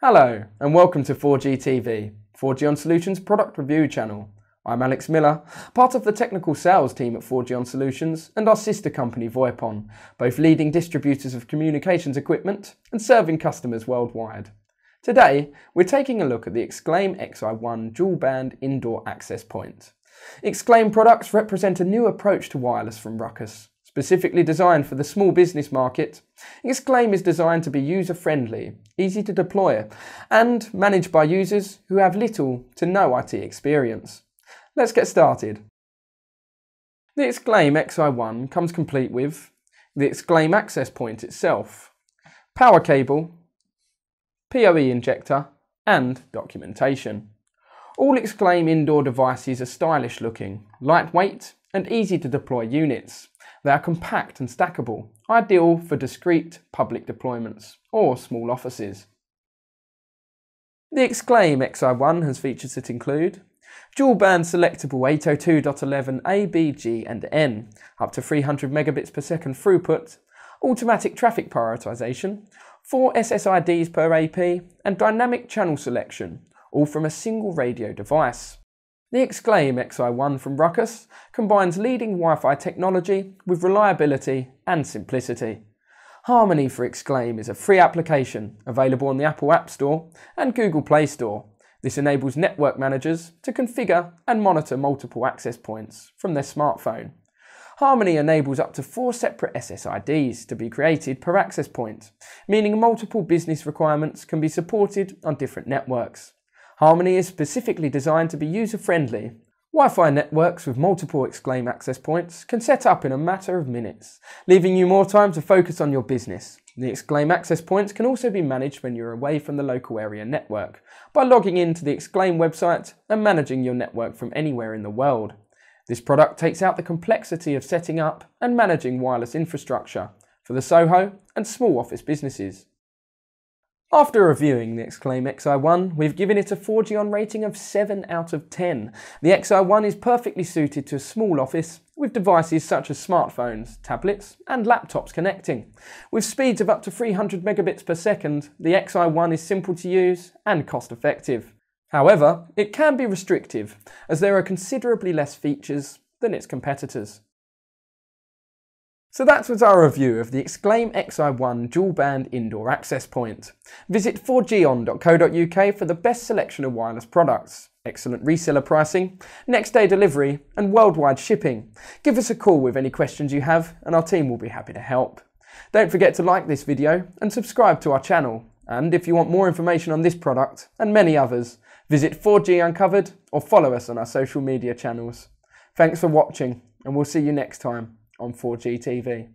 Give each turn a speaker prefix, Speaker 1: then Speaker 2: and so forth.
Speaker 1: Hello and welcome to 4G TV, 4Gon Solutions product review channel. I'm Alex Miller, part of the technical sales team at 4Gon Solutions and our sister company VoIPON, both leading distributors of communications equipment and serving customers worldwide. Today, we're taking a look at the Xclaim Xi-1 dual band indoor access point. Xclaim products represent a new approach to wireless from Ruckus, Specifically designed for the small business market, Xclaim is designed to be user friendly, easy to deploy, and managed by users who have little to no IT experience. Let's get started. The Xclaim Xi-1 comes complete with the Xclaim access point itself, power cable, PoE injector, and documentation. All Xclaim indoor devices are stylish looking, lightweight, and easy to deploy units. They are compact and stackable, ideal for discrete public deployments or small offices. The Xclaim Xi-1 has features that include dual band selectable 802.11 A, B, G and N, up to 300 megabits per second throughput, automatic traffic prioritization, 4 SSIDs per AP, and dynamic channel selection, all from a single radio device. The Xclaim Xi-1 from Ruckus combines leading Wi-Fi technology with reliability and simplicity. Harmony for Xclaim is a free application available on the Apple App Store and Google Play Store. This enables network managers to configure and monitor multiple access points from their smartphone. Harmony enables up to four separate SSIDs to be created per access point, meaning multiple business requirements can be supported on different networks. Harmony is specifically designed to be user-friendly. Wi-Fi networks with multiple Xclaim access points can set up in a matter of minutes, leaving you more time to focus on your business. The Xclaim access points can also be managed when you're away from the local area network by logging into the Xclaim website and managing your network from anywhere in the world. This product takes out the complexity of setting up and managing wireless infrastructure for the SOHO and small office businesses. After reviewing the Xclaim Xi-1, we've given it a 4Gon rating of 7 out of 10. The Xi-1 is perfectly suited to a small office with devices such as smartphones, tablets and laptops connecting. With speeds of up to 300 megabits per second, the Xi-1 is simple to use and cost effective. However, it can be restrictive as there are considerably less features than its competitors. So that was our review of the Xclaim Xi-1 dual band indoor access point. Visit 4gon.co.uk for the best selection of wireless products, excellent reseller pricing, next day delivery and worldwide shipping. Give us a call with any questions you have and our team will be happy to help. Don't forget to like this video and subscribe to our channel. And if you want more information on this product and many others, visit 4G Uncovered or follow us on our social media channels. Thanks for watching and we'll see you next time on 4G TV.